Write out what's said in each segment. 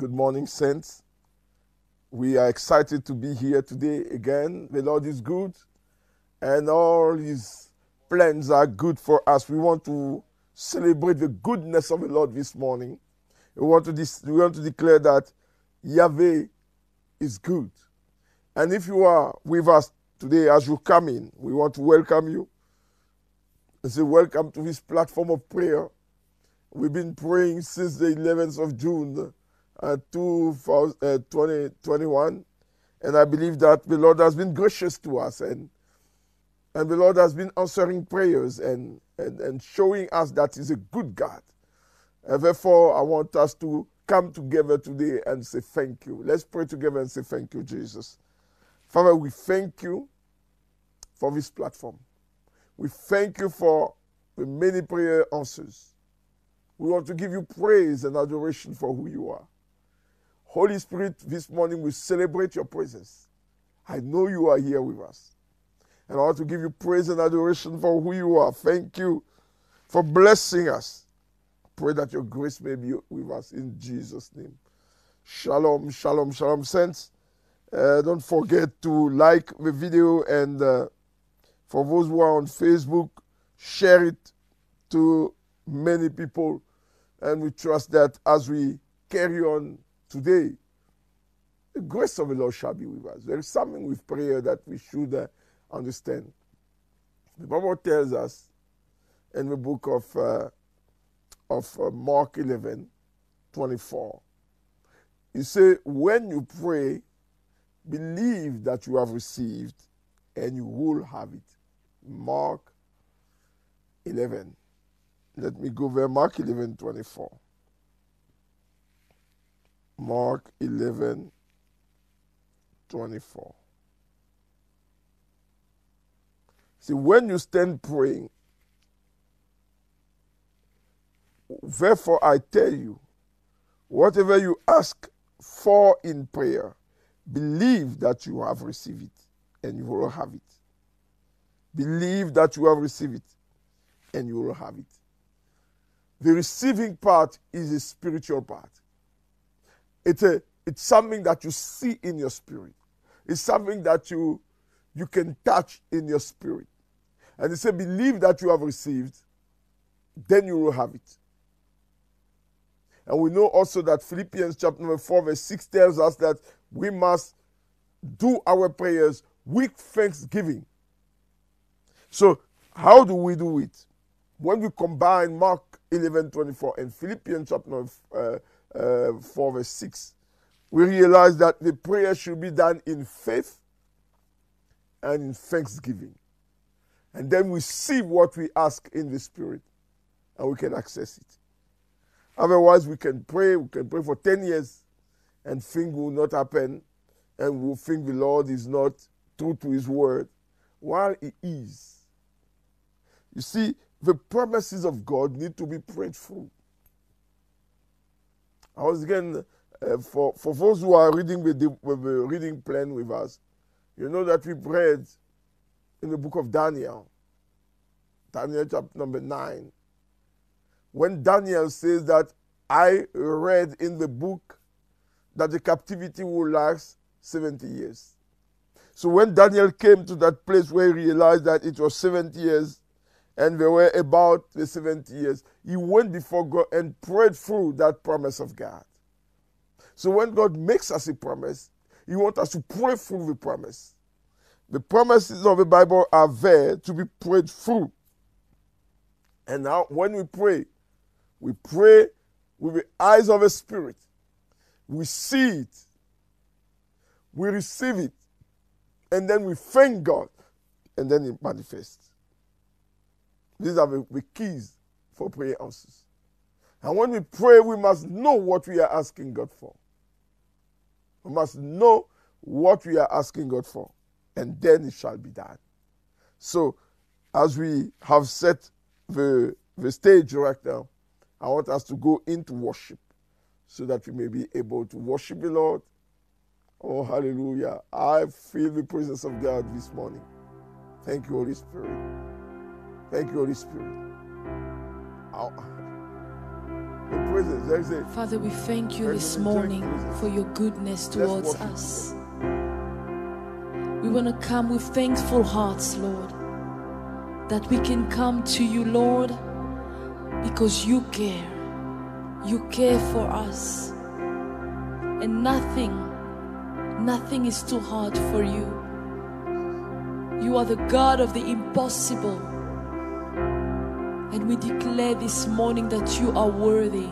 Good morning, Saints. We are excited to be here today again. The Lord is good, and all His plans are good for us. We want to celebrate the goodness of the Lord this morning. We want to, we want to declare that Yahweh is good. And if you are with us today as you come in, we want to welcome you and say, Welcome to this platform of prayer. We've been praying since the 11th of June, uh, 2021. And I believe that the Lord has been gracious to us and, and the Lord has been answering prayers and, and, and showing us that He's a good God. And therefore, I want us to come together today and say thank you. Let's pray together and say thank you, Jesus. Father, we thank you for this platform. We thank you for the many prayer answers. We want to give you praise and adoration for who you are. Holy Spirit, this morning we celebrate your presence. I know you are here with us. And I want to give you praise and adoration for who you are. Thank you for blessing us. Pray that your grace may be with us in Jesus' name. Shalom, shalom, shalom, saints. Uh, don't forget to like the video and uh, for those who are on Facebook, share it to many people and we trust that as we carry on today, the grace of the Lord shall be with us. There is something with prayer that we should uh, understand. The Bible tells us in the book of, uh, of uh, Mark 11 24, he said, When you pray, believe that you have received and you will have it. Mark 11 let me go there. Mark 11 24. Mark 11 24. See, when you stand praying, therefore I tell you, whatever you ask for in prayer, believe that you have received it and you will have it. Believe that you have received it and you will have it. The receiving part is a spiritual part. It's, a, it's something that you see in your spirit. It's something that you, you can touch in your spirit. And he said, believe that you have received, then you will have it. And we know also that Philippians chapter number 4, verse 6 tells us that we must do our prayers with thanksgiving. So, how do we do it? When we combine Mark 11 24 and Philippians chapter uh, uh, 4 verse 6, we realize that the prayer should be done in faith and in thanksgiving. And then we see what we ask in the Spirit and we can access it. Otherwise, we can pray, we can pray for 10 years and things will not happen and we'll think the Lord is not true to His word while He is. You see, the promises of God need to be prayed through. I was again, uh, for, for those who are reading with the, with the reading plan with us, you know that we read in the book of Daniel, Daniel chapter number 9. When Daniel says that I read in the book that the captivity will last 70 years. So when Daniel came to that place where he realized that it was 70 years, and they were about the 70 years, he went before God and prayed through that promise of God. So when God makes us a promise, he wants us to pray through the promise. The promises of the Bible are there to be prayed through. And now, when we pray, we pray with the eyes of the Spirit. We see it, we receive it, and then we thank God, and then it manifests. These are the, keys for prayer answers. And when we pray, we must know what we are asking God for. We must know what we are asking God for, and then it shall be done. So, as we have set the, the stage right now, I want us to go into worship so that we may be able to worship the Lord. Oh, hallelujah. I feel the presence of God this morning. Thank you, Holy Spirit. Thank you, Holy Spirit. Father, we thank you this morning for your goodness towards us. We want to come with thankful hearts, Lord, that we can come to you, Lord, because you care. You care for us. And nothing, nothing is too hard for you. You are the God of the impossible. And we declare this morning that you are worthy.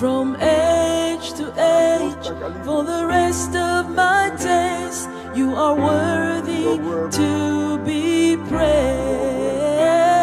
from age to age for the rest of my days. You are worthy to be praised.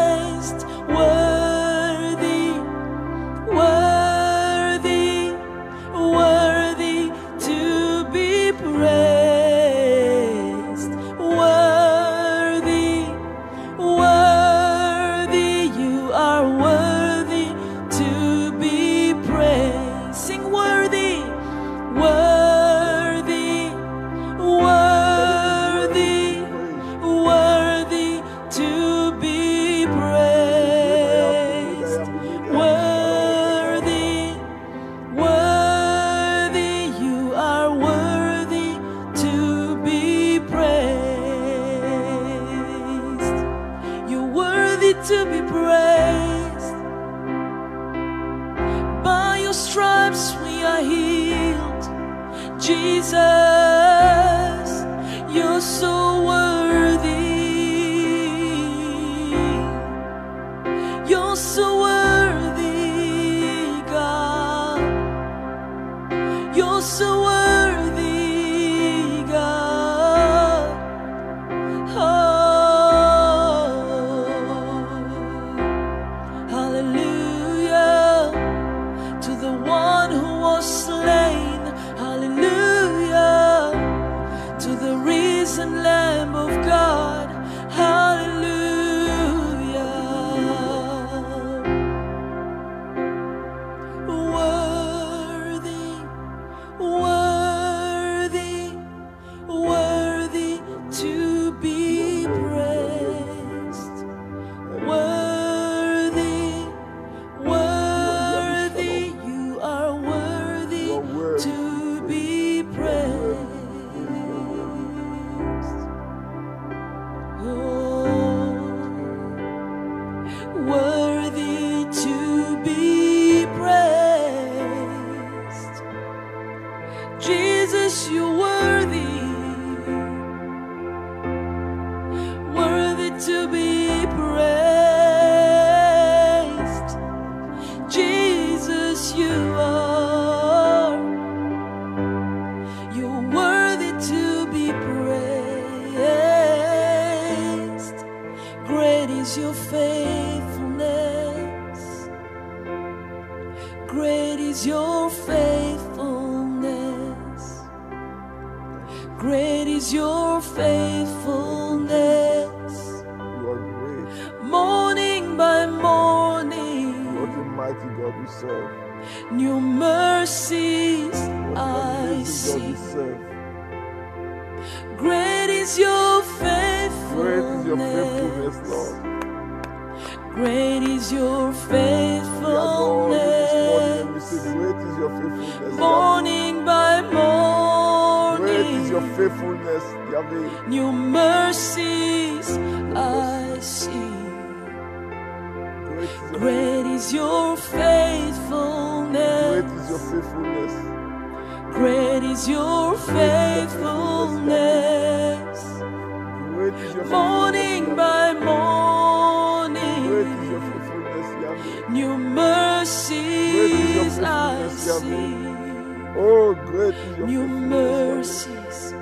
Oh, great is your New mercies,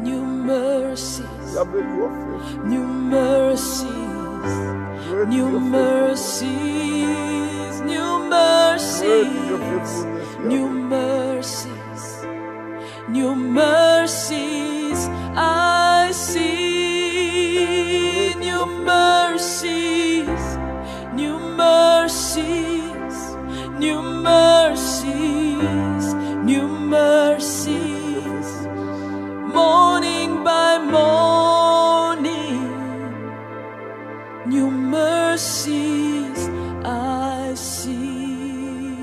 new mercies, Yahweh. Yahweh, you are faithful. new mercies, new mercies, new Great is your mercies, new mercies, new mercies. I see, new mercies, new mercies, new mercies, mercies, morning by morning, new mercies I see.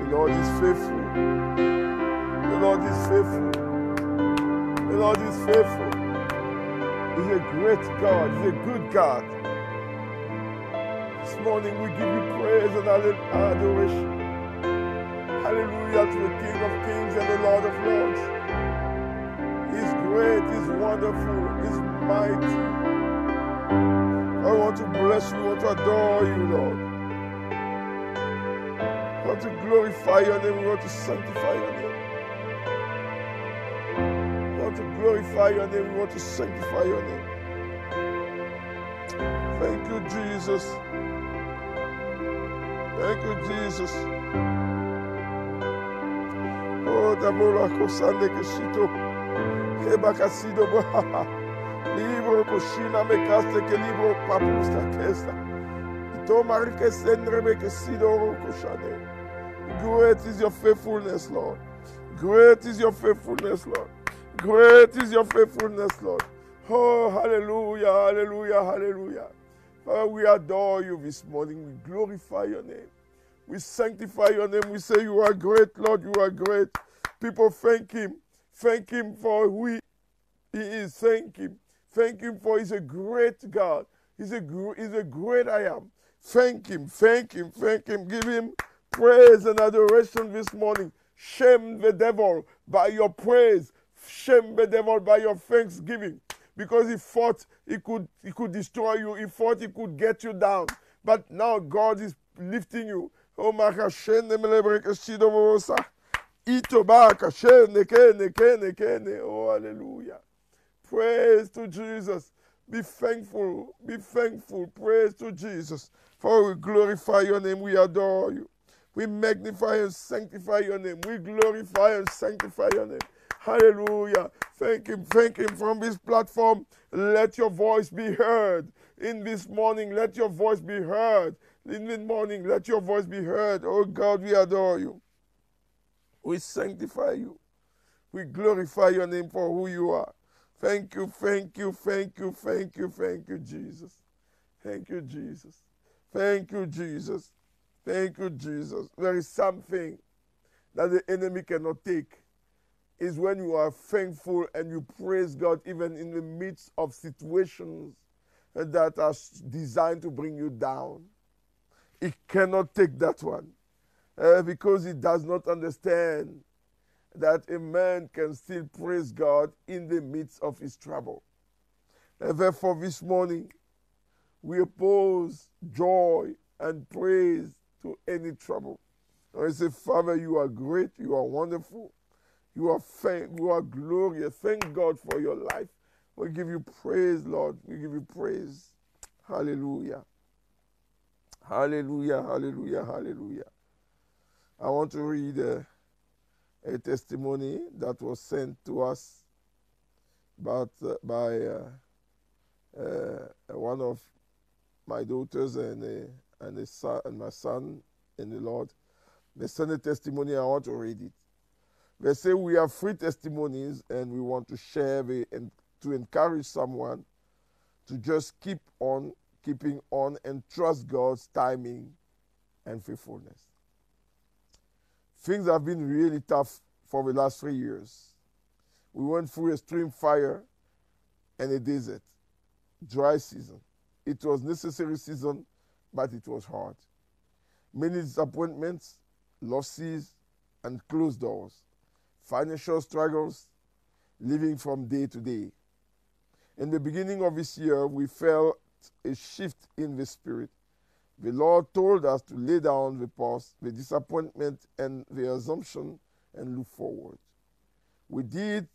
The Lord is faithful. The Lord is faithful. The Lord is faithful. He's a great God. He's a good God. Morning we give you praise and adoration. Hallelujah to the King of Kings and the Lord of Lords. He's great, He's wonderful, He's mighty. I want to bless you, I want to adore you, Lord. I want to glorify your name. We want to sanctify your name. We want to glorify your name. We want to sanctify your name. Thank you, Jesus. Thank you, Jesus. Oh, tabola kosande keshito. Heba kasido boha. Libro koshina me kaste ke libro papusta kesta. Ito marike sendre me kesido koshane. Great is your faithfulness, Lord. Great is your faithfulness, Lord. Great is your faithfulness, Lord. Oh, hallelujah, hallelujah, hallelujah. Father, we adore you this morning. We glorify your name. We sanctify your name. We say, You are great, Lord. You are great. People thank him. Thank him for who he is. Thank him. Thank him for he's a great God. He's a, he's a great I am. Thank him. Thank him. Thank him. Give him praise and adoration this morning. Shame the devil by your praise. Shame the devil by your thanksgiving. Because he thought he could he could destroy you. He thought he could get you down. But now God is lifting you. Oh my gosh. Oh, hallelujah. Praise to Jesus. Be thankful. Be thankful. Praise to Jesus. For we glorify your name. We adore you. We magnify and sanctify your name. We glorify and sanctify your name. Hallelujah. Thank him. Thank him from this platform. Let your voice be heard. In this morning, let your voice be heard. In the morning, let your voice be heard. Oh God, we adore you. We sanctify you. We glorify your name for who you are. Thank you, thank you, thank you, thank you, thank you, Jesus. Thank you, Jesus. Thank you, Jesus. Thank you, Jesus. There is something that the enemy cannot take. Is when you are thankful and you praise God even in the midst of situations that are designed to bring you down. He cannot take that one uh, because he does not understand that a man can still praise God in the midst of his trouble. And therefore, this morning, we oppose joy and praise to any trouble. I say, Father, you are great, you are wonderful, you are thank, you are glorious. Thank God for your life. We give you praise, Lord. We give you praise. Hallelujah. Hallelujah, hallelujah, hallelujah. I want to read uh, a testimony that was sent to us but, uh, by uh, uh one of my daughters and, and, son, and my son in the Lord. They sent a testimony. I want to read it. They say we have free testimonies and we want to share the, and to encourage someone to just keep on keeping on and trust God's timing and faithfulness. Things have been really tough for the last three years. We went through extreme fire and a desert, dry season. It was necessary season, but it was hard. Many disappointments, losses, and closed doors, financial struggles, living from day to day. In the beginning of this year, we felt a shift in the spirit. The Lord told us to lay down the past, the disappointment, and the assumption and look forward. We did,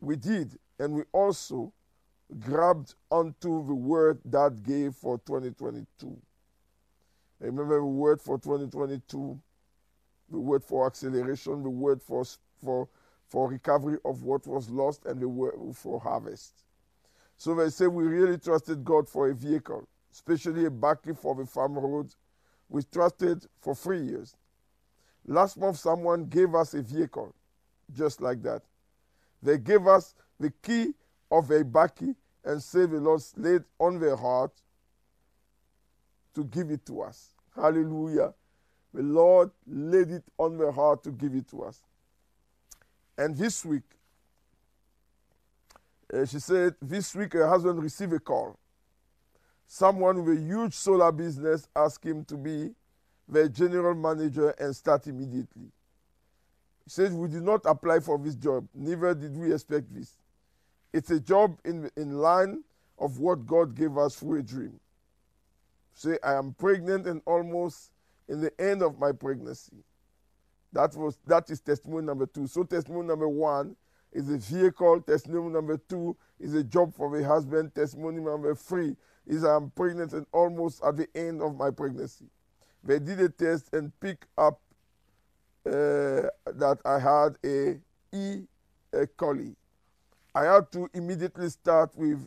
we did, and we also grabbed onto the word that gave for 2022. Remember the word for 2022, the word for acceleration, the word for, for, for recovery of what was lost, and the word for harvest. So they say we really trusted God for a vehicle, especially a bakkie for the farm road. We trusted for three years. Last month, someone gave us a vehicle just like that. They gave us the key of a bakkie and said the Lord laid on their heart to give it to us. Hallelujah. The Lord laid it on my heart to give it to us. And this week, uh, she said, this week her husband received a call. Someone with a huge solar business asked him to be the general manager and start immediately. He says, We did not apply for this job, neither did we expect this. It's a job in, in line of what God gave us through a dream. Say, I am pregnant and almost in the end of my pregnancy. That was that is testimony number two. So testimony number one is a vehicle. Testimony number two is a job for the husband. Testimony number three is I am pregnant and almost at the end of my pregnancy. They did a test and picked up uh, that I had a E. coli. I had to immediately start with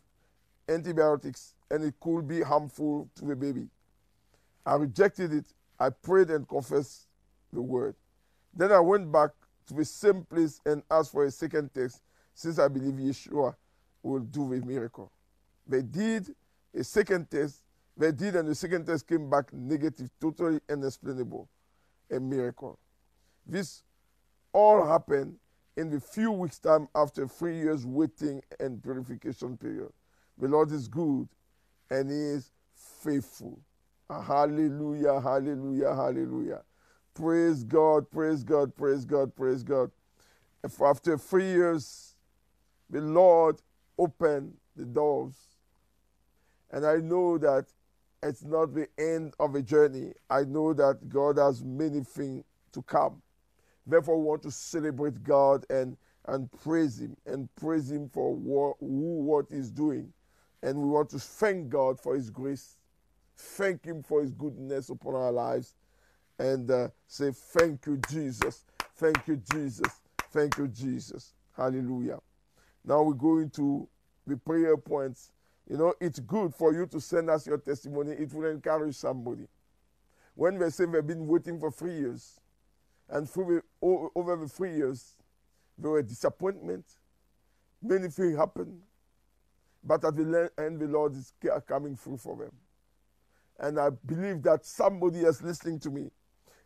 antibiotics and it could be harmful to the baby. I rejected it. I prayed and confessed the word. Then I went back to the same place and asked for a second test since I believe Yeshua will do the miracle. They did a second test they did, and the second test came back negative, totally unexplainable. A miracle. This all happened in the few weeks' time after three years waiting and purification period. The Lord is good and He is faithful. Hallelujah, hallelujah, hallelujah. Praise God, praise God, praise God, praise God. After three years, the Lord opened the doors. And I know that it's not the end of a journey. I know that God has many things to come. Therefore, we want to celebrate God and, and praise Him and praise Him for what, who, what He's doing. And we want to thank God for His grace, thank Him for His goodness upon our lives, and uh, say, Thank you, Jesus. Thank you, Jesus. Thank you, Jesus. Hallelujah. Now we go into the prayer points you know, it's good for you to send us your testimony. It will encourage somebody. When they say they've been waiting for three years, and through the, over the three years, there were disappointment. Many things happened. But at the end, the Lord is coming through for them. And I believe that somebody else listening to me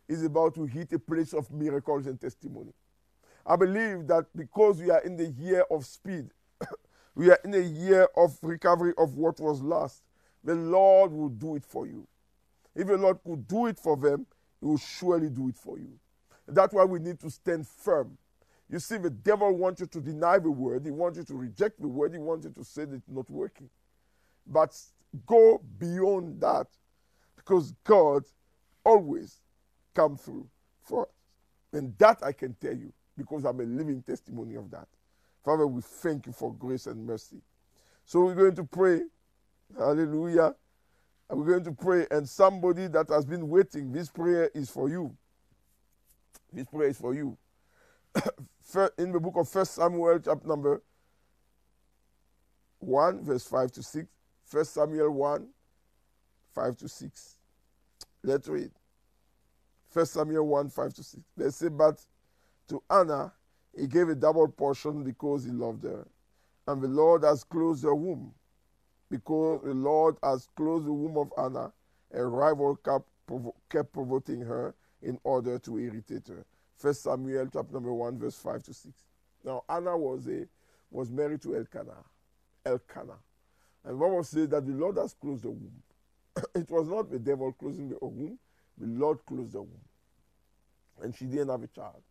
is about to hit a place of miracles and testimony. I believe that because we are in the year of speed, we are in a year of recovery of what was lost. The Lord will do it for you. If the Lord could do it for them, He will surely do it for you. That's why we need to stand firm. You see, the devil wants you to deny the word, he wants you to reject the word, he wants you to say that it's not working. But go beyond that because God always come through for us. And that I can tell you because I'm a living testimony of that. Father, we thank you for grace and mercy. So we're going to pray. Hallelujah. And we're going to pray. And somebody that has been waiting, this prayer is for you. This prayer is for you. In the book of First Samuel, chapter number 1, verse 5 to 6. First Samuel 1, 5 to 6. Let's read. First Samuel 1, 5 to 6. They say, But to Anna he gave a double portion because he loved her. And the Lord has closed her womb. Because the Lord has closed the womb of Anna, a rival kept, kept provoking her in order to irritate her. First Samuel chapter number 1, verse 5 to 6. Now Anna was a was married to Elkanah. Elkanah. And what was said that the Lord has closed the womb. it was not the devil closing the womb, the Lord closed the womb. And she didn't have a child.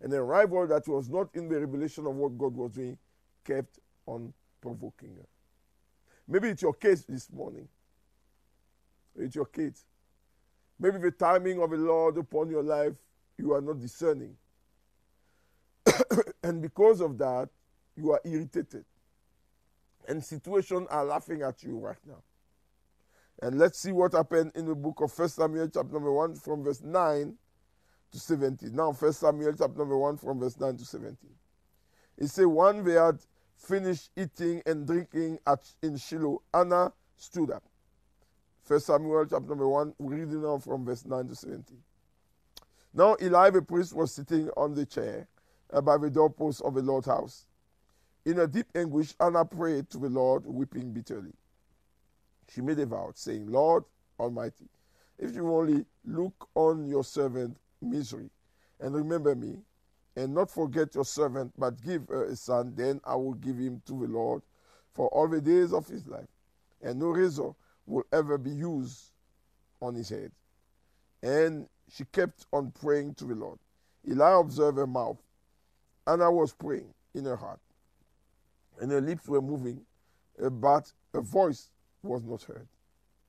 And a rival that was not in the revelation of what God was doing kept on provoking her. Maybe it's your case this morning. It's your case. Maybe the timing of the Lord upon your life, you are not discerning. and because of that, you are irritated. And situations are laughing at you right now. And let's see what happened in the book of First Samuel, chapter number 1, from verse 9 to 17. Now, First Samuel, chapter number 1, from verse 9 to 17. It says, One they had finished eating and drinking at, in Shiloh, Anna stood up. First Samuel, chapter number 1, reading now from verse 9 to 17. Now Eli the priest was sitting on the chair uh, by the doorpost of the Lord's house. In a deep anguish, Anna prayed to the Lord, weeping bitterly. She made a vow, saying, Lord Almighty, if you only look on your servant misery and remember me, and not forget your servant, but give her a son, then I will give him to the Lord for all the days of his life, and no razor will ever be used on his head. And she kept on praying to the Lord. Eli observed her mouth. and Anna was praying in her heart and her lips were moving, but a voice was not heard.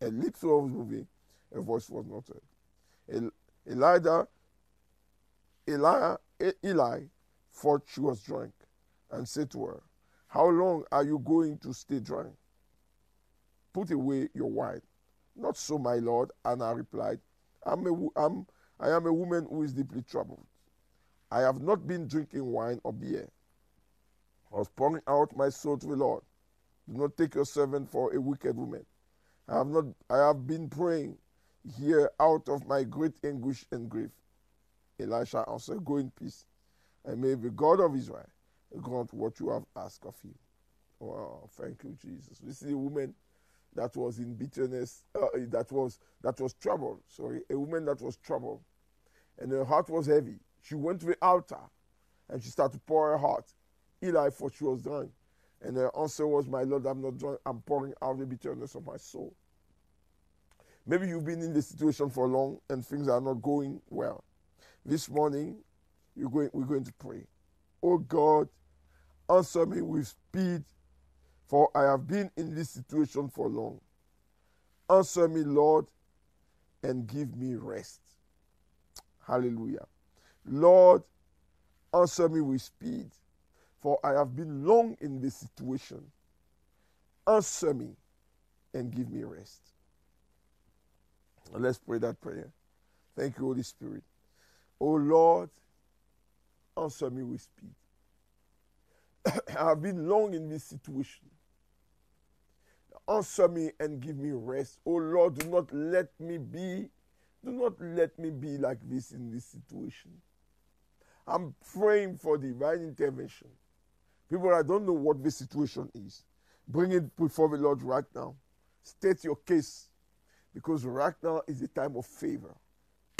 Her lips were moving, a voice was not heard. Elijah, Eli, Eli thought she was drunk and said to her, How long are you going to stay drunk? Put away your wine. Not so, my lord, Anna replied. I'm a, I'm, I am a woman who is deeply troubled. I have not been drinking wine or beer I was pouring out my soul to the Lord. Do not take your servant for a wicked woman. I have not I have been praying here out of my great anguish and grief. Elisha answered, Go in peace, and may the God of Israel grant what you have asked of him. Wow, thank you, Jesus. This is a woman that was in bitterness, uh, that was that was troubled. Sorry, a woman that was troubled, and her heart was heavy. She went to the altar, and she started to pour her heart. Eli thought she was drunk. And the answer was, My Lord, I'm not drunk. I'm pouring out the bitterness of my soul. Maybe you've been in this situation for long and things are not going well. This morning, you're going, we're going to pray. Oh God, answer me with speed, for I have been in this situation for long. Answer me, Lord, and give me rest. Hallelujah. Lord, answer me with speed, for I have been long in this situation. Answer me and give me rest. Let's pray that prayer. Thank you, Holy Spirit. Oh Lord, answer me with speed. I have been long in this situation. Answer me and give me rest. Oh Lord, do not let me be, do not let me be like this in this situation. I'm praying for divine intervention. People, I don't know what the situation is. Bring it before the Lord right now. State your case because right now is the time of favor.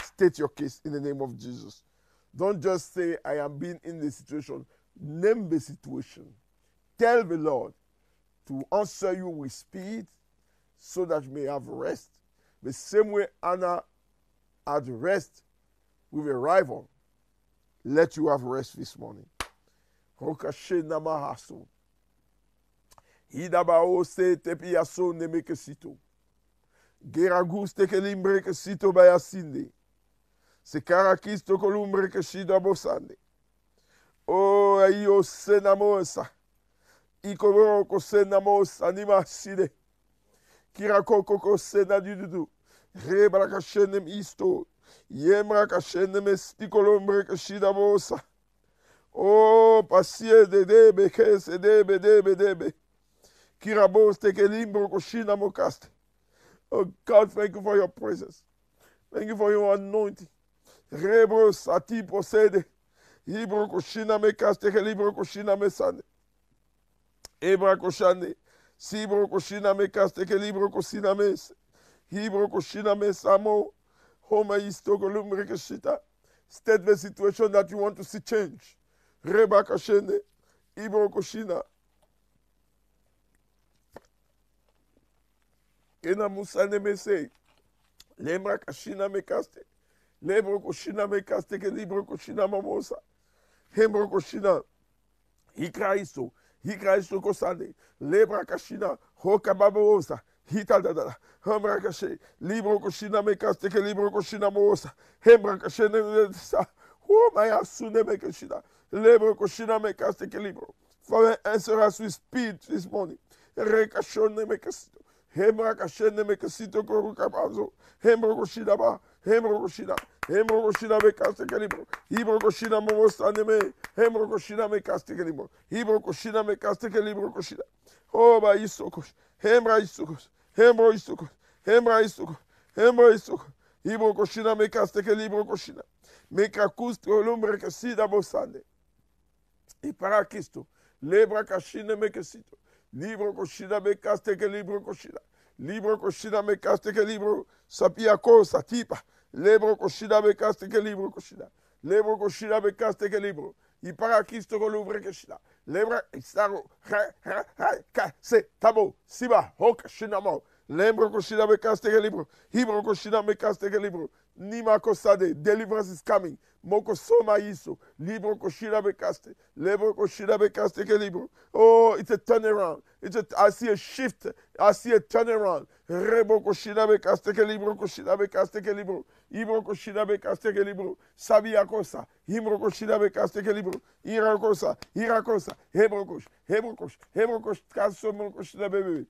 State your case in the name of Jesus. Don't just say, I am being in this situation. Name the situation. Tell the Lord to answer you with speed so that you may have rest. The same way Anna had rest with a rival let you have rest this morning. Kokashe namahaso. Idabao se tepiaso nemekesito. Geragus tekelimbre kesito bayasinde. Sekarakis tokolumbre keshido abosande. O ayo senamosa. Ikoboroko senamos animaside. Kirakokoko senadududu. Rebrakashenem isto. Yemrakashenem estikolombre keshida bosa. Oh, pasie de debe, kese debe, debe, debe. Kirabos tekelimbro koshina mokaste. Oh God, thank you for your presence. Thank you for your anointing. Rebro sati posede. Ibro koshina mekaste kelibro koshina mesane. Ebra koshane. Sibro koshina mekaste kelibro koshina mes. Ibro koshina mesamo. Homa isto kolumbre keshita. State the situation that you want to see change. Reba kashene. Ibro koshina. Kena musane mese. Lembra kashina mekaste. Lebro koshina mekaste ke libro koshina mamosa. Hembro koshina. Hikra iso. Hikra iso kosane. Lebra kashina. Hoka babosa. Hita da da. Hembra kashe. Libro koshina mekaste ke libro koshina mosa. Hembra kashene sa. Oh my asune Lebro koshina mekaste ke libro. Father, answer us with speed this morning. Rekashone mekasito. Hembra kashene mekasito koru kabazo. Hembra koshina ba. Hembro koshina. Hembro koshina mekaste ke libro. Hibro koshina momosa neme. Hembro koshina mekaste ke libro. Hibro koshina mekaste ke libro koshina. Oh ba isokos. Hembra isokos. Hembro isokos. Hembra isokos. Hembra isokos. Hibro koshina mekaste ke libro koshina. Mekakus kolumbre kasida bosande. E para Cristo. Lebra kashina mekasito. Libro koshina mekaste ke libro koshina. Libro koshina mekaste ke libro sapia cosa tipa. Libro koshina mekaste ke libro koshina. Libro koshina mekaste ke libro. E para Cristo kolumbre kashina. Lebra istaro ha ha ha ka se tabo siba hoka shinamo. Lembro koshina mekaste ke libro. Libro koshina mekaste ke libro. Nima kosade. Deliverance is coming. Moko soma iso. Libro koshina bekaste. Libro koshina bekaste ke libro. Oh, it's a turnaround. It's a, I see a shift. I see a turnaround. Rebo koshina bekaste ke libro koshina bekaste ke libro. Ibro koshina bekaste ke libro. Sabia kosa. Himro koshina bekaste ke libro. Ira kosa. Ira kosa. Hebro kosh. Hebro kosh. Hebro kosh. Kaso mo koshina bebe.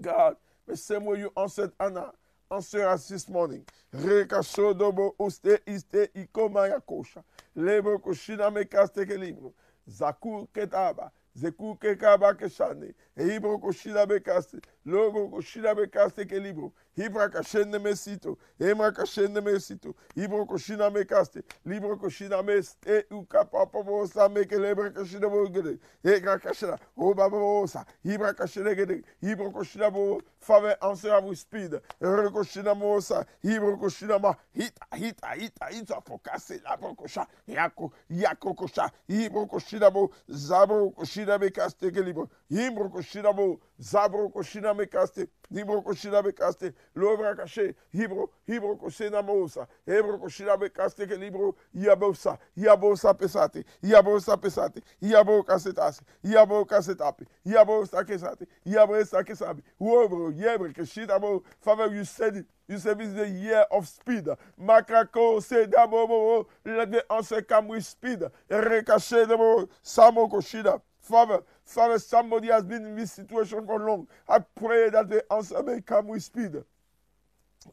God, the same way you answered Anna, answer us this morning. Rekashodobo uste iste ikoma yakosha. Lebo koshina mekaste ke libro. Zaku ketaba. Zeku kekaba keshane. Hebro koshina bekaste. Logo koshina bekaste ke libro. Hibra kashene mesito. Hemra kashene mesito. Hibro koshina mekaste. Libro koshina meste ukapapa bosa meke lebra kashina bogede. Hekra kashina. Oba bosa. Hibra kashene gede. Hibro koshina bo. Father, answer with speed. Rekoshina mosa. Hibro koshina ma. Hita, hita, hita, hita. Fokase. Labro kosha. Yako, yako kosha. Hibro koshina bo. Zabro koshina mekaste ke libro. Hibro koshina bo. Zabro koshina mekaste. Hibro koshina mekaste. Lobra caché, Hibro, Hibro koshina mosa, Hebro koshina bekaste ke libro, Yabosa, Yabosa pesate, Yabosa pesate, Yabo kasetase, Yabo kasetape, Yabosa kesate, Yabosa kesabe, Wobro, Yebre, Keshita bo, Father, you said it. You said this is the year of speed. Makako se dabo, let the answer come with speed. Rekache dabo, Samo koshina. Father, Father, somebody has been in this situation for long. I pray that the answer may come with speed.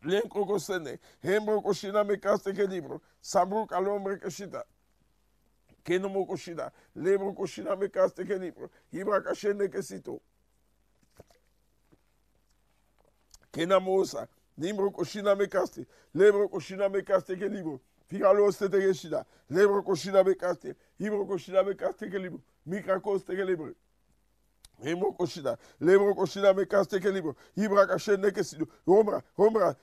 lemkokosene hemrokoshina mekastekedibro sambrukalombrekeshita kenomokoshina lemrokoshina mekastekedibro hibrakashenekesito kenamosa nimrokoshina mekaste lemrokoshina mekastekedibro fikalostetegeshida lemrokoshina mekaste hibrokoshina mekastekedibro mikrakostekelebre Remo Koshida, Lemo Koshida, me kaste ke libo, Ibra kashe neke sidu, Romra, Romra,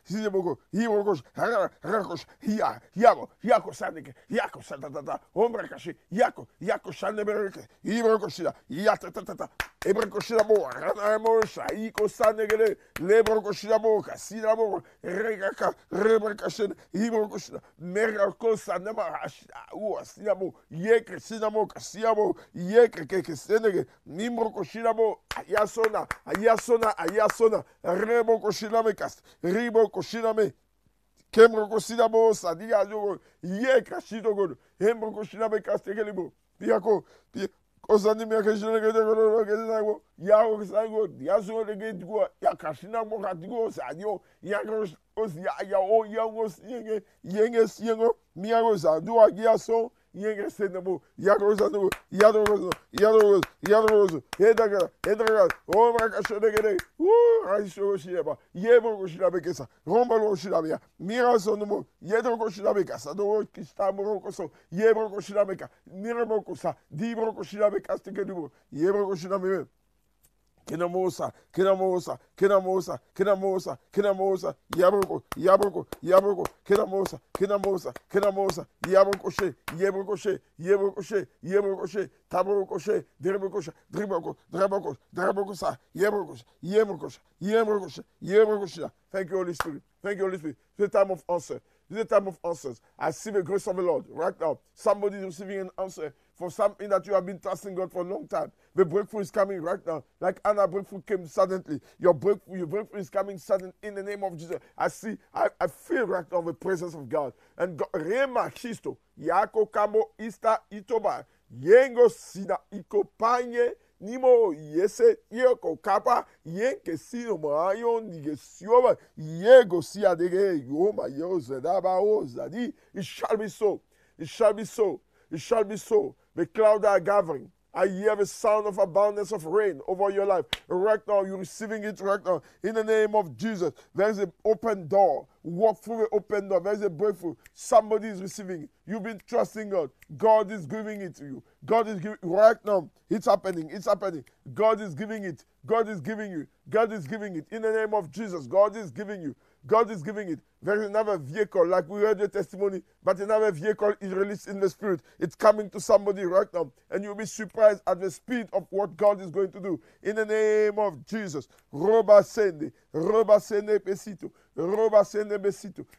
Ibra Kosh, Hara, Rakosh, Ya, Yabo, Yako Saneke, Yako Satatata, Romra kashe, Yako, Yako Shanebereke, Ibra Koshida, Yatatatata, Ibra Koshida Bo, Rana Mosha, Iko Sanegele, Lebro Koshida Boka, Sida Bo, Regaka, Rebra kashe, Ibra Koshida, Mera Kosa, Nema Hashida, Ua, Sida Bo, Yeke, Senege, Nimro Koshida, koshilamo ayasona ayasona ayasona rebo koshilame kas ribo koshilame kembro koshilamo sadiga jogo ye kashito godo hembro koshilame kas tekelimo piako ozani mi akashina kedekoro kezinako yako kisango yasugo dekedikuwa yakashina mo katiko sadio yako osi yao yango siyenge yenge siyengo miyako saduwa kiyaso 家がしてんだもうヤろうさんのやろロさんのやろうやろうさんへだからへだからおまかしだけでう愛称しれば家もこしらべけさ。ロンバロしらべやみやそのも家どこしらべかさ。どうきしたもこそ。家もこしらべか。みらもこさ D もこしらべか。してけるも。家もこしらべ Kinamosa, Kinamosa, Kinamosa, Kinamosa, Kinamosa, Yabroko, Yabroko, Yabroko, Kinamosa, Kinamosa, Kinamosa, Yabrokoshe, Yabrokoshe, Yabrokoshe, Yabrokoshe, Tabrokoshe, Dribokoshe, Driboko, Draboko, Drabokosa, Yabrokoshe, Yabrokoshe, Yabrokoshe, Yabrokoshe. Thank you, Holy Spirit. Thank you, Holy Spirit. The time of answer. This is the time of answers. I see the grace of the Lord right now. Somebody is receiving an answer for something that you have been trusting God for a long time. The breakthrough is coming right now. Like Anna breakthrough came suddenly. Your breakthrough, your breakthrough is coming sudden in the name of Jesus. I see, I, I feel right now the presence of God. And God, Rema Chisto, Yako Kamo Ista Itoba, Yengo Sina Ikopanye, Nimo yese yeko kapa yenke sino mayo nige sioba yego sia dege yoma yo zedaba o zadi it shall be so it shall be so it shall be so the clouds are gathering I hear the sound of abundance of rain over your life. Right now, you're receiving it right now. In the name of Jesus, there's an open door. Walk through the open door. There's a breakthrough. Somebody is receiving it. You've been trusting God. God is giving it to you. God is giving right now. It's happening. It's happening. God is giving it. God is giving you. God is giving it. In the name of Jesus, God is giving you. God is giving it. There is another vehicle, like we heard the testimony, but another vehicle is released in the spirit. It's coming to somebody right now, and you'll be surprised at the speed of what God is going to do. In the name of Jesus. Roba sende, roba sende besito, roba sende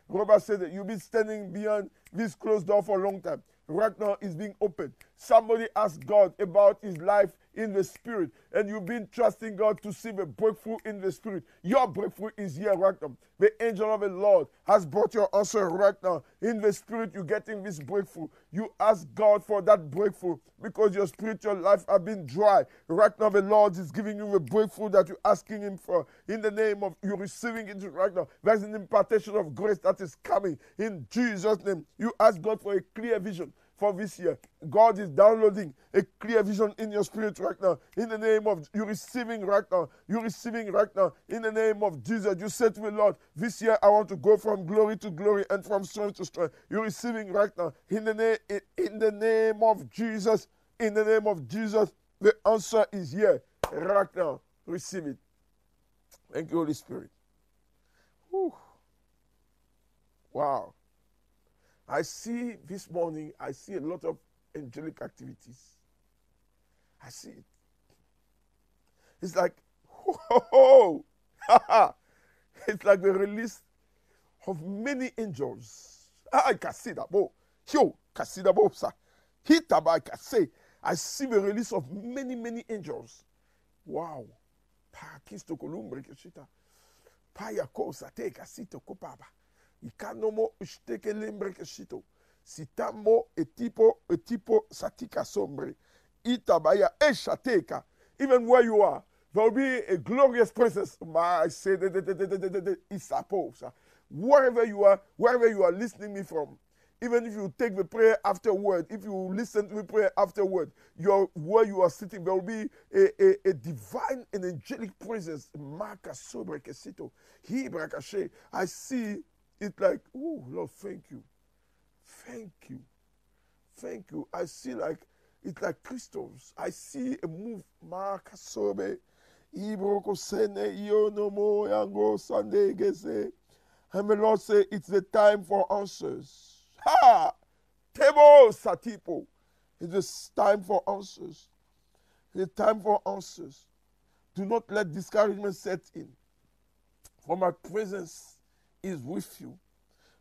roba sende. You've been standing behind this closed door for a long time. Right now, it's being opened. Somebody asked God about his life in the spirit, and you've been trusting God to see the breakthrough in the spirit. Your breakthrough is here right now. The angel of the Lord has brought your answer right now. In the spirit, you're getting this breakthrough. You ask God for that breakthrough because your spiritual life has been dry. Right now, the Lord is giving you the breakthrough that you're asking Him for. In the name of you're receiving it right now. There's an impartation of grace that is coming in Jesus' name. You ask God for a clear vision for this year. God is downloading a clear vision in your spirit right now. In the name of you're receiving right now. You're receiving right now. In the name of Jesus. You said to me, Lord, this year I want to go from glory to glory and from strength to strength. You're receiving right now. In the name in the name of Jesus. In the name of Jesus. The answer is here. Right now. Receive it. Thank you, Holy Spirit. Whew. Wow. I see this morning, I see a lot of angelic activities. I see it. It's like, whoa, it's like the release of many angels. Ah, I can see that, bo. Yo, can see that, sir. I can say. I see the release of many, many angels. Wow. Pa kisto kolumbre keshita. Pa yakosa te kasito kopaba. Lembre satika sombre. Itabaya even where you are there will be a glorious presence. My say isapo wherever you are wherever you are listening me from even if you take the prayer afterward, if you listen to the prayer afterward, your where you are sitting, there will be a, a, a divine and angelic presence. I see it's like, oh, Lord, thank you. Thank you. Thank you. I see like It's like crystals. I see a move. Makasobe. Ibroko sene ionomo yango Sunday gese. And the Lord say it's the time for answers. Ha! Tebo satipo. It's time for answers. It's the time for answers. Do not let discouragement set in. For my presence is with you.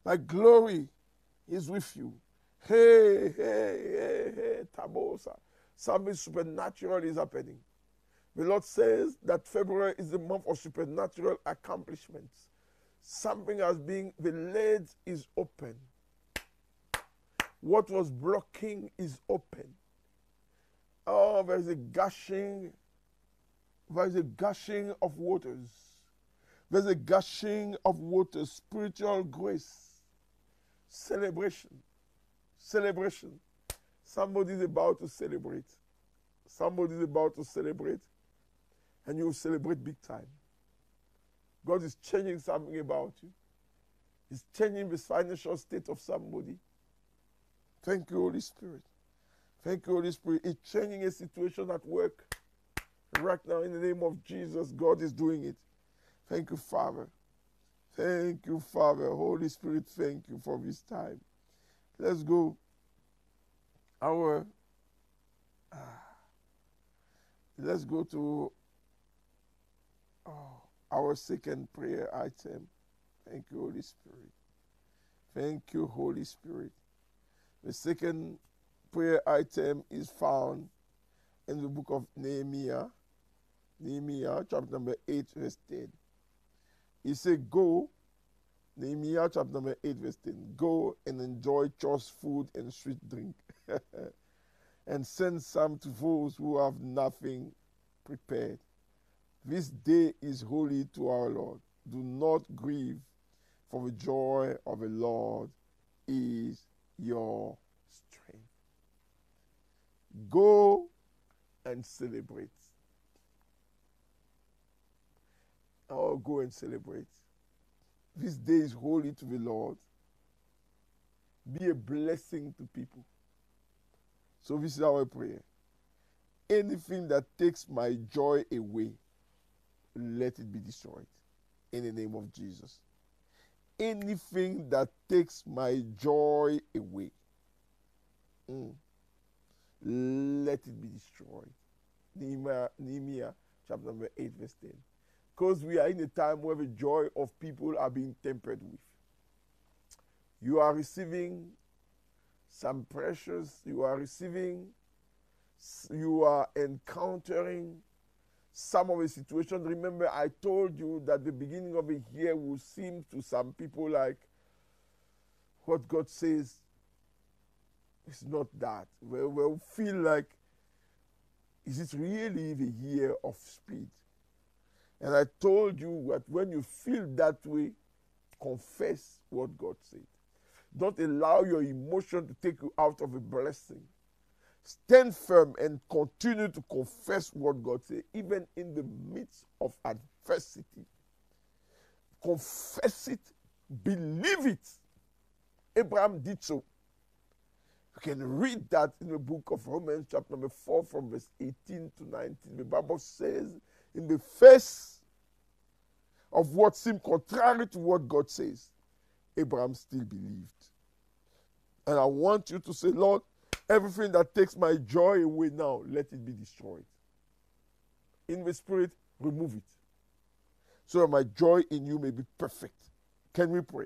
My glory is with you. Hey, hey, hey, hey, Tabosa. Something supernatural is happening. The Lord says that February is the month of supernatural accomplishments. Something has been, the lid is open. What was blocking is open. Oh, there's a gushing, there's a gushing of waters. There's a gushing of water, spiritual grace, celebration, celebration. Somebody is about to celebrate. Somebody is about to celebrate, and you will celebrate big time. God is changing something about you. He's changing the financial state of somebody. Thank you, Holy Spirit. Thank you, Holy Spirit. It's changing a situation at work. Right now, in the name of Jesus, God is doing it. Thank you, Father. Thank you, Father. Holy Spirit, thank you for this time. Let's go. Our uh, let's go to oh, our second prayer item. Thank you, Holy Spirit. Thank you, Holy Spirit. The second prayer item is found in the book of Nehemiah, Nehemiah chapter number 8, verse 10. He said, Go, Nehemiah chapter number 8, verse 10. Go and enjoy choice food and sweet drink, and send some to those who have nothing prepared. This day is holy to our Lord. Do not grieve, for the joy of the Lord is your strength. Go and celebrate. Oh, go and celebrate. This day is holy to the Lord. Be a blessing to people. So, this is our prayer. Anything that takes my joy away, let it be destroyed in the name of Jesus anything that takes my joy away, mm, let it be destroyed. Nehemiah, Nehemiah chapter number 8, verse 10. Because we are in a time where the joy of people are being tempered with. You are receiving some pressures, you are receiving, you are encountering some of the situations. Remember, I told you that the beginning of the year will seem to some people like what God says is not that. We'll, we'll feel like, is it really the year of speed? And I told you that when you feel that way, confess what God said. Don't allow your emotion to take you out of a blessing. Stand firm and continue to confess what God said, even in the midst of adversity. Confess it, believe it. Abraham did so. You can read that in the book of Romans, chapter number 4, from verse 18 to 19. The Bible says, in the face of what seemed contrary to what God says, Abraham still believed. And I want you to say, Lord, Everything that takes my joy away now, let it be destroyed. In the spirit, remove it. So that my joy in you may be perfect. Can we pray?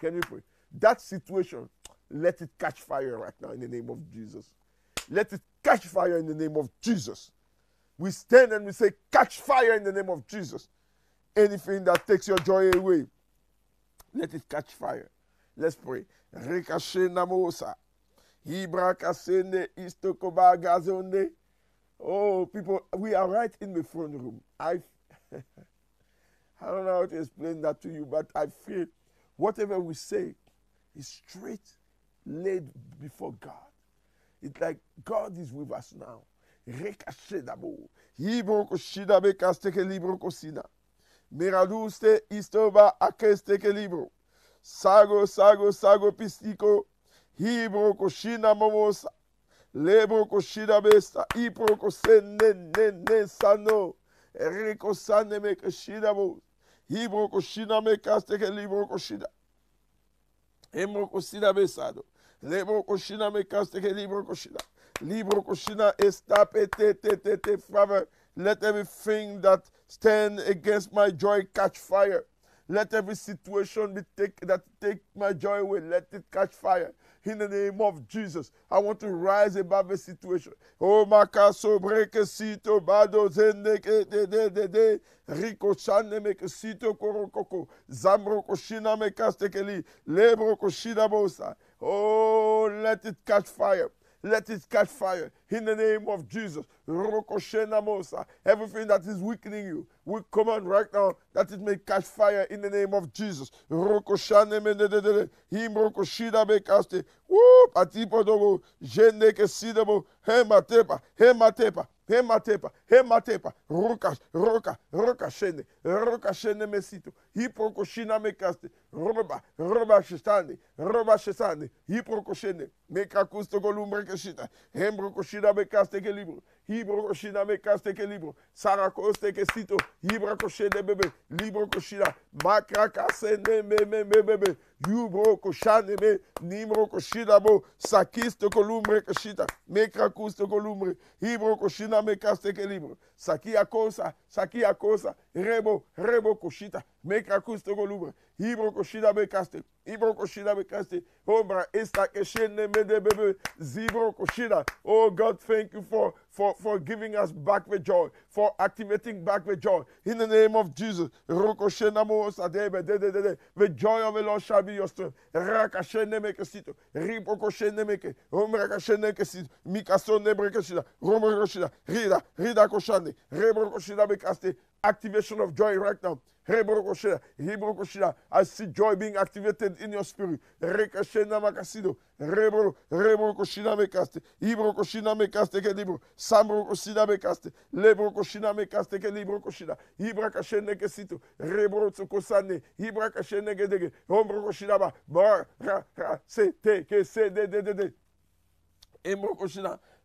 Can we pray? That situation, let it catch fire right now in the name of Jesus. Let it catch fire in the name of Jesus. We stand and we say, catch fire in the name of Jesus. Anything that takes your joy away, let it catch fire. Let's pray. namosa. Oh, people, we are right in the front room. I, I don't know how to explain that to you, but I feel whatever we say is straight laid before God. It's like God is with us now. Meraduste istoba akesteke libro. Sago, sago, sago pistiko. Hibro koshina momosa. Lebro shida besta. Iproko sene ne ne sano. Eriko sane me shida bo. Ibroko shina me kaste ke libro shida. Embroko shida besado. Lebro shina me kaste ke libro shida. Libro shina estape te te te te Father. Let everything that stand against my joy catch fire. Let every situation be take that take my joy away. Let it catch fire. In the name of Jesus, I want to rise above the situation. Oh, makaso breke sito bado zende ke de de de de riko chane sito korokoko zambro koshina me kastekeli lebro koshina bosa. Oh, let it catch fire. Let it catch fire in the name of Jesus. Everything that is weakening you, we command right now that it may catch fire in the name of Jesus. Whoop, atipodobo, jende ke sidabo, hematepa, hematepa, hematepa, hematepa, shende mesito, hiproko shina mekaste, roba, roba shestande, roba shestande, hiproko shende, mekakusto golumbre keshita, hembroko shina mekaste ke libro, hibroko shina mekaste ke libro, sarakoste ke sito, hibroko shende bebe, libro shina, makraka sende me me me bebe, yubroko shane me, nimbroko shina bo, sakisto kolumbre keshita, mekrakusto kolumbre, hibroko shina mekaste ke libro, sakia kosa, sakia kosa, rebo, rebo koshita, mekrakusto kolumbre, hibro koshida bekaste, hibro koshida bekaste, ombra oh, esta keshene mede eh, bebe, zibro koshida. Oh God, thank you for, for, for giving us back the joy, for activating back the joy. In the name of Jesus, rokoshena mo sadebe, de de de de, the joy of the Lord shall be your strength. Rakashene meke sito, ripo koshene meke, ombra kashene kesito, mikasone brekeshida, romo koshida, rida, rida koshane, rebro koshida bekaste, activation of joy right now. I see joy being activated in your spirit.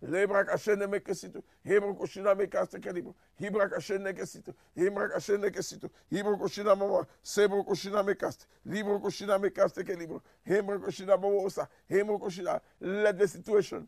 Rekashena makasido. Rebro, rebro koshina mekaste. Ibro koshina mekaste ke libro. Sambro koshina mekaste. Lebro koshina mekaste ke libro koshina. Ibra kashene ke sito. Rebro tsokosane. Ibra kashene ke dege. Ombro koshina ba. Ba, ra, ra, se, te, ke, se, de, de, de, de. Embro koshina. Lebra kashene koshina mekaste kelibro. Hibra kashene kesito. Hibra kashene kesito. Hibro koshina mama. Sebro koshina mekaste. Libro koshina mekaste kelibro. Hebro koshina mosa. Hebro koshina. Let the situation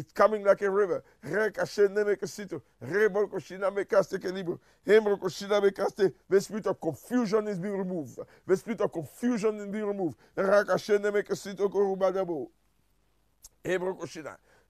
It's coming like a river. The spirit of confusion is being removed. The spirit of confusion is being removed.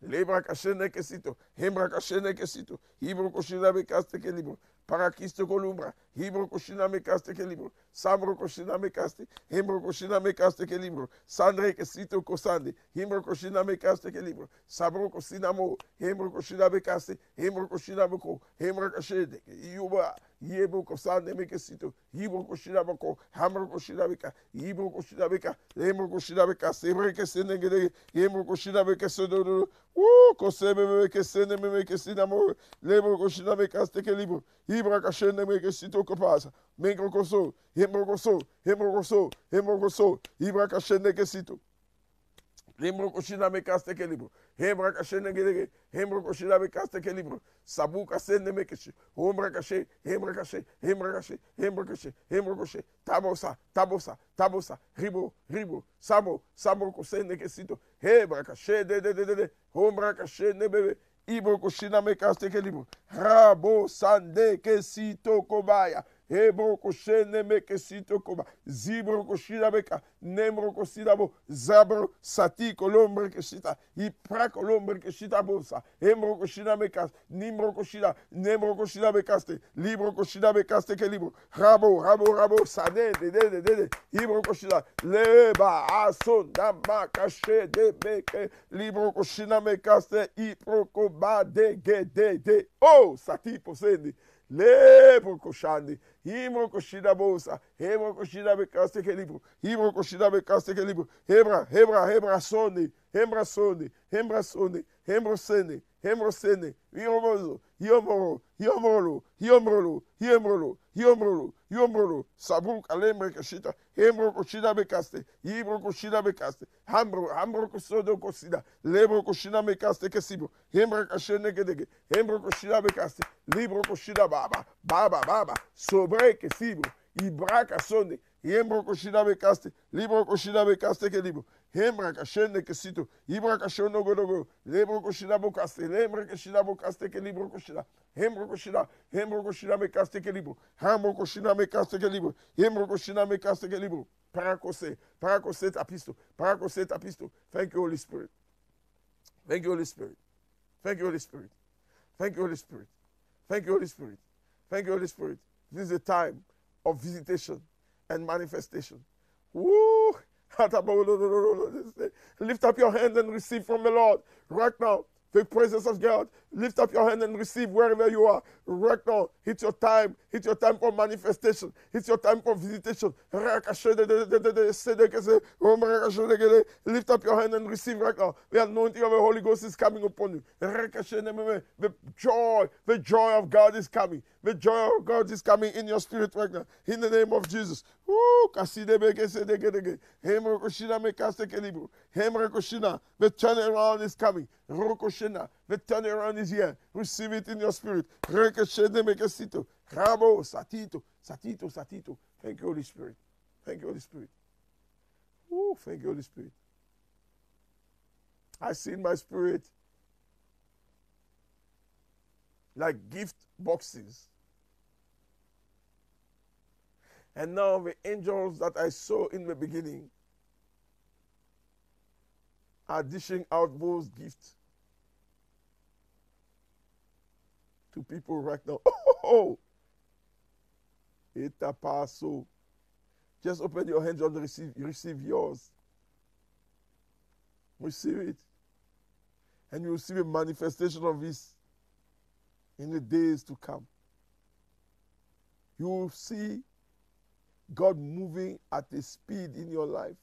Lebra kashene kesito, hembra kashene kesito, hibro koshina bekaste ke libro, Parakiste Columbra, Hibro Koshiname Caste Kelibro, Samro Koshiname Caste, Hembro Koshiname Caste Kelibro, Sandre Sito Kosande, Himbro Koshiname Caste Kelibro, Sabro Kosinamo, Hembro Koshiname Caste, Hembro Koshinamako, Hembro Kashede, Yuba, Yebo Kosande Mekesito, Hibro Koshinamako, Hamro Koshinameka, Hibro Koshinameka, Hembro Koshinameka, Sebre Kesenegede, Hembro Koshinameka Sodoro, Woo, Kosebe Keseneme Kesinamo, Lebro Koshiname Caste Kelibro, Hibro libro ibra kashene me kesito kopasa mengro koso hembro koso hembro koso hembro koso ibra kashene kesito Lembro koshina me kaste ke libro. Hembra kashene gedege. Hembro koshina me kaste ke libro. Sabu kasene me keshi. Hombra kashe. Hembra kashe. Hembra kashe. Hembra kashe. Hembra kashe. Tabosa. Tabosa. Tabosa. Ribo. Ribo. Sabo. Sabo kosene kesito. Hebra kashe. De de de de de. Hombra kashe ne ibokoshina mekastekelibo. Rabo sandeke sitokobaya kobaya. Hebro koshene me kesito koba. Zibro koshina beka. Nembro koshina bo. Zabro sati kolombre keshita. Ipra kolombre keshita bosa. Hembro koshina mekas. Nimbro koshina. Nembro koshina bekaste. Libro koshina bekaste ke libro. Rabo, rabo, rabo. Sade, de, de, de, de, de. Libro koshina. Leba, ason, dama, kashe, de, beke. Libro koshina mekaste. Ipro koba, de, ge, de, de. Oh, sati posende. Lebro koshandi. Himroko shida bosa. Hemroko shida bekaste ke libro. Himroko shida bekaste ke libro. Hebra, hebra, hebra sone. Hembra sone. Hembra sone. Hembro sene. Hembro sene. Hiomozo. Hiomoro. Hiomoro. Hiomoro. Hiomoro. Hiomoro. Hiomoro. Sabruk alembre kashita. Hembro koshida bekaste. Hibro koshida bekaste. Hambro. Hambro kosodo kosida. Lebro koshida bekaste kesibro. Hembra kashene kedege. Hembro koshida bekaste. Libro koshida baba. Baba baba. Sobre kesibro. Ibra kasone. Hembro koshida bekaste. Libro koshida bekaste ke libro. Hembra kashene kesito. Ibra kashono godogo. Lebro koshida bokaste. Lembra koshida bokaste ke libro koshida. Hembro koshida. Hembro koshida bekaste ke libro. Hambro koshida bekaste ke libro. Hembro koshida bekaste ke libro. Parakose. Parakose tapisto. Parakose tapisto. Thank you, Holy Spirit. Thank you, Holy Spirit. Thank you, Holy Spirit. Thank you, Holy Spirit. Thank you, Holy Spirit. Thank you, Holy Spirit. This is a time of visitation and manifestation. Woo! Lift up your hands and receive from the Lord right now. The presence of God. Lift up your hand and receive wherever you are. Right now. It's your time. It's your time for manifestation. It's your time for visitation. Lift up your hand and receive right now. The anointing of the Holy Ghost is coming upon you. The joy, the joy of God is coming. The joy of God is coming in your spirit right now. In the name of Jesus. Hem Rakushina, the turnaround is coming. The turnaround is here. Receive it in your spirit. Rabo, satito, satito, satito. Thank you, Holy Spirit. Thank you, Holy Spirit. Oh, thank you, Holy Spirit. I see in my spirit like gift boxes. And now the angels that I saw in the beginning are dishing out those gifts to people right now. Oh, it's a paso. Just open your hands and receive, receive yours. Receive it. And you will see a manifestation of this in the days to come. You will see God moving at a speed in your life.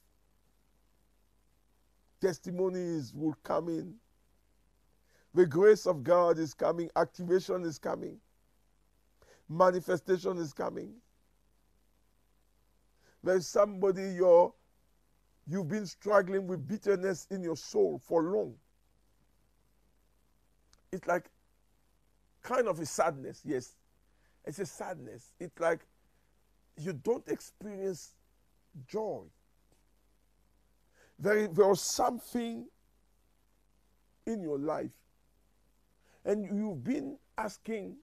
Testimonies will come in. The grace of God is coming. Activation is coming. Manifestation is coming. There's somebody you're, you've been struggling with bitterness in your soul for long. It's like kind of a sadness, yes. It's a sadness. It's like you don't experience joy. There, there was something in your life, and you've been asking,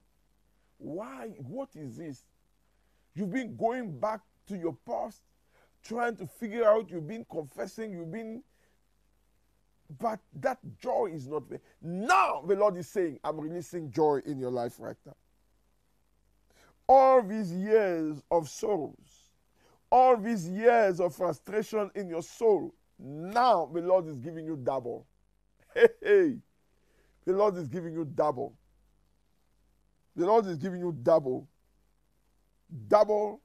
why? What is this? You've been going back to your past, trying to figure out, you've been confessing, you've been but that joy is not there. Now the Lord is saying, I'm releasing joy in your life right now. All these years of sorrows, all these years of frustration in your soul, now the Lord is giving you double. Hey, hey. The Lord is giving you double. The Lord is giving you double. Double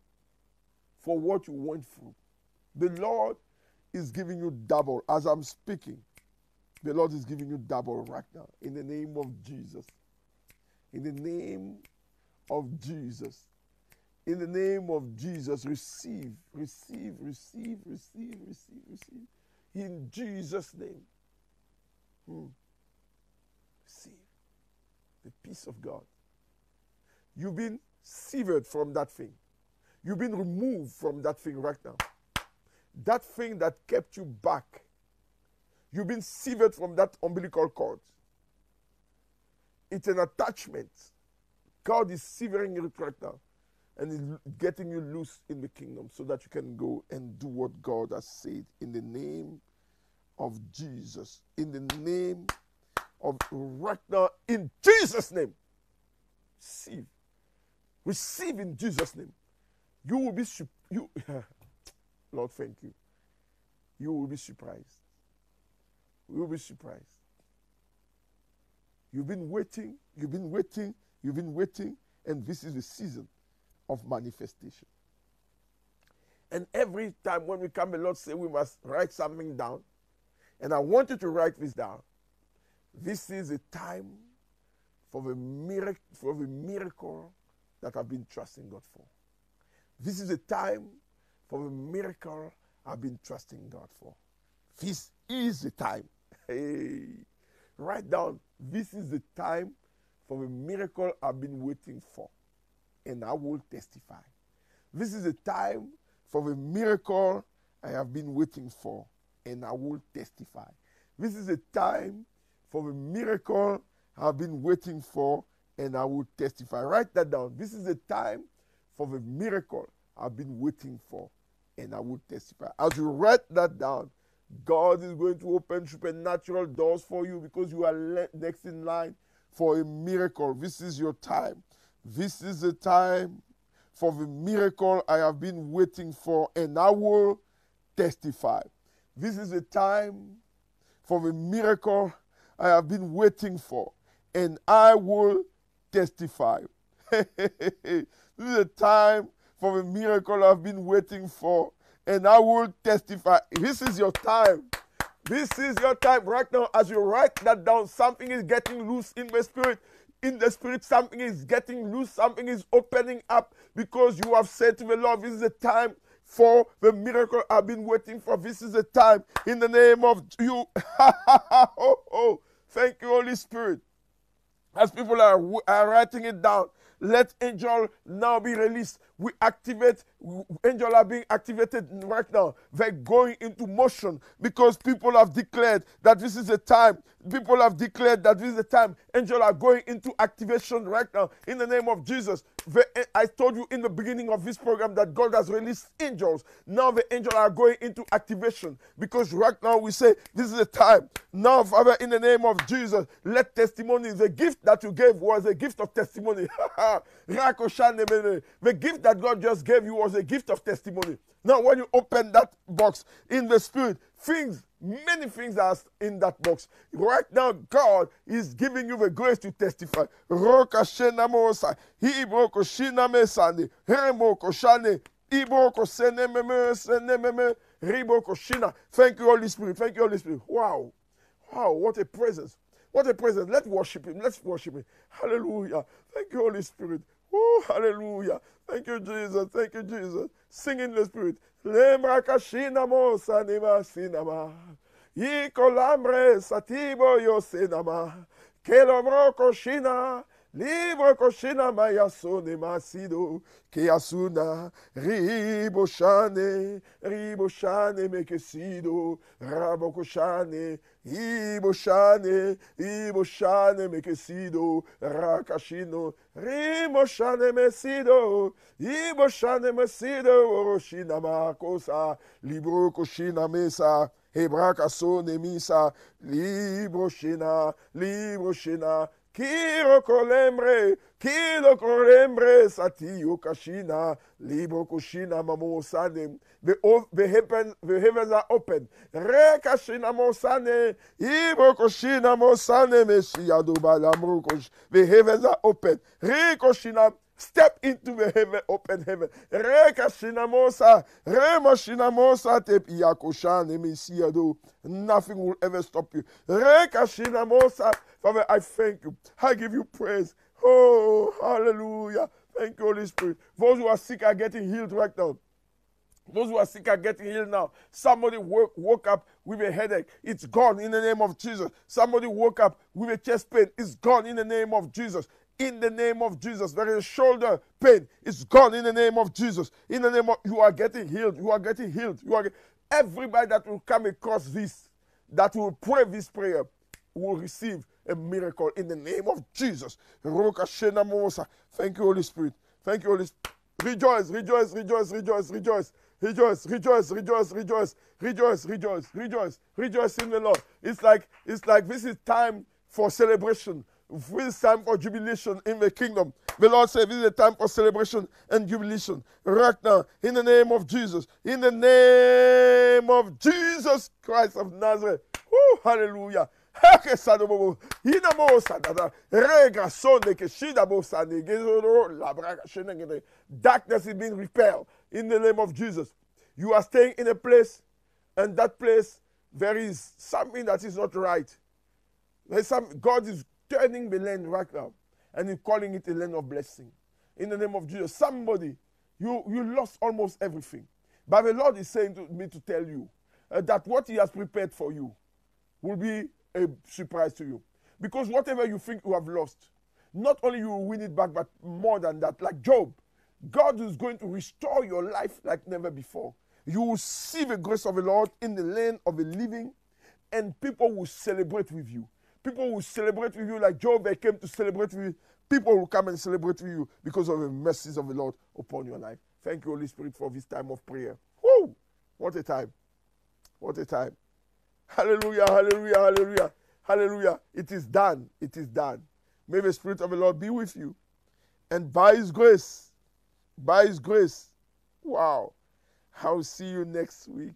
for what you went through. The Lord is giving you double as I'm speaking. The Lord is giving you double right now in the name of Jesus. In the name of Jesus. In the name of Jesus, receive, receive, receive, receive, receive, receive. In Jesus' name. Hmm. Receive the peace of God. You've been severed from that thing. You've been removed from that thing right now. That thing that kept you back You've been severed from that umbilical cord. It's an attachment. God is severing it right now and getting you loose in the kingdom so that you can go and do what God has said in the name of Jesus. In the name of right now, in Jesus' name. Receive. Receive in Jesus' name. You will be you Lord, thank you. You will be surprised you will be surprised. You've been waiting, you've been waiting, you've been waiting, and this is the season of manifestation. And every time when we come, the Lord say we must write something down. And I want you to write this down. This is a time for the miracle, for the miracle that I've been trusting God for. This is a time for the miracle I've been trusting God for. This is the time. Hey, write down. This is the time for the miracle I've been waiting for, and I will testify. This is the time for the miracle I have been waiting for, and I will testify. This is the time for the miracle I've been waiting for, and I will testify. Write that down. This is the time for the miracle I've been waiting for, and I will testify. As you write that down, God is going to open supernatural doors for you because you are next in line for a miracle. This is your time. This is the time for the miracle I have been waiting for, and I will testify. This is the time for the miracle I have been waiting for, and I will testify. this is the time for the miracle I've been waiting for, and I will testify. This is your time. This is your time right now. As you write that down, something is getting loose in the spirit. In the spirit, something is getting loose, something is opening up because you have said to the Lord, This is the time for the miracle I've been waiting for. This is the time in the name of you. oh, oh, thank you, Holy Spirit. As people are, are writing it down, let angel now be released. We activate, angel are being activated right now. They're going into motion because people have declared that this is a time. People have declared that this is a time. Angel are going into activation right now in the name of Jesus. I told you in the beginning of this program that God has released angels. Now the angels are going into activation because right now we say this is the time. Now, Father, in the name of Jesus, let testimony, the gift that you gave was a gift of testimony. the gift that God just gave you was a gift of testimony. Now, when you open that box in the spirit, things, many things are in that box. Right now, God is giving you the grace to testify. Thank you, Holy Spirit. Thank you, Holy Spirit. Wow. Wow, what a presence. What a presence. Let's worship Him. Let's worship Him. Hallelujah. Thank you, Holy Spirit. Oh, hallelujah. Thank you, Jesus. Thank you, Jesus. Sing in the Spirit. Lembra kashina mo sanima sinama. Ikolambre satibo yo sinama. Kelomro koshina. Livre koshina mayasone masido keasuna riboshane riboshane mekesido rabokoshane iboshane iboshane mekesido rakashino rimoshane mesido iboshane mesido oroshina makosa libro koshina mesa Hebraka misa, libroshina, libroshina, Kiro kolembre, kilo kolembre, sati kashina, libro kushina mamosane. The, the, heaven, the heavens are open. Rekashina mosane, ibro kushina mosane, mesiya dubalamro The heavens are open. Rekoshina Step into the heaven, open heaven. Rekashinamosa, Remashinamosa, Tepiakoshane, Messiado. Nothing will ever stop you. Rekashinamosa, Father, I thank you. I give you praise. Oh, hallelujah. Thank you, Holy Spirit. Those who are sick are getting healed right now. Those who are sick are getting healed now. Somebody woke, woke up with a headache. It's gone in the name of Jesus. Somebody woke up with a chest pain. It's gone in the name of Jesus in the name of Jesus. There is shoulder pain. It's gone in the name of Jesus. In the name of you are getting healed. You are getting healed. You are everybody that will come across this, that will pray this prayer, will receive a miracle in the name of Jesus. Thank you, Holy Spirit. Thank you, Holy Spirit. Rejoice, rejoice, rejoice, rejoice, rejoice. Rejoice, rejoice, rejoice, rejoice, rejoice, rejoice, rejoice, rejoice in the Lord. It's like it's like this is time for celebration. This time for jubilation in the kingdom. The Lord said, This is a time for celebration and jubilation. Right now, in the name of Jesus, in the name of Jesus Christ of Nazareth. Woo, hallelujah. Darkness is being repelled in the name of Jesus. You are staying in a place, and that place there is something that is not right. Some God is turning the land right now, and He's calling it a land of blessing. In the name of Jesus, somebody you you lost almost everything, but the Lord is saying to me to tell you uh, that what He has prepared for you will be a surprise to you, because whatever you think you have lost, not only you will win it back, but more than that, like Job, God is going to restore your life like never before. You will see the grace of the Lord in the land of the living, and people will celebrate with you. People will celebrate with you like Job, they came to celebrate with you. People will come and celebrate with you because of the mercies of the Lord upon your life. Thank you, Holy Spirit, for this time of prayer. Woo! What a time. What a time. Hallelujah, hallelujah, hallelujah, hallelujah. It is done. It is done. May the Spirit of the Lord be with you. And by His grace, by His grace, wow, I'll see you next week.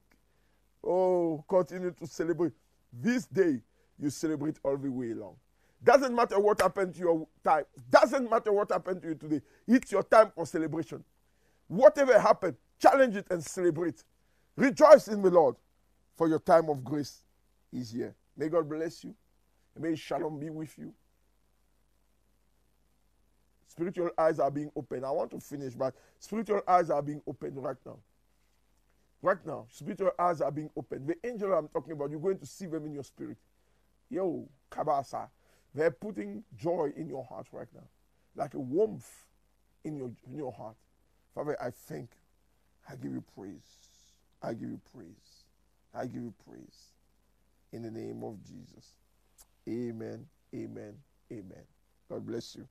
Oh, continue to celebrate. This day, you celebrate all the way long. Doesn't matter what happened to your time. Doesn't matter what happened to you today. It's your time for celebration. Whatever happened, challenge it and celebrate. Rejoice in the Lord, for your time of grace is here. May God bless you. May shalom be with you. Spiritual eyes are being opened. I want to finish, but spiritual eyes are being opened right now. Right now, spiritual eyes are being opened. The angel I'm talking about, you're going to see them in your spirit. Yo, Kabasa. They're putting joy in your heart right now, like a warmth in your, in your heart. Father, I thank you. I give you praise. I give you praise. I give you praise. In the name of Jesus. Amen. Amen. Amen. God bless you.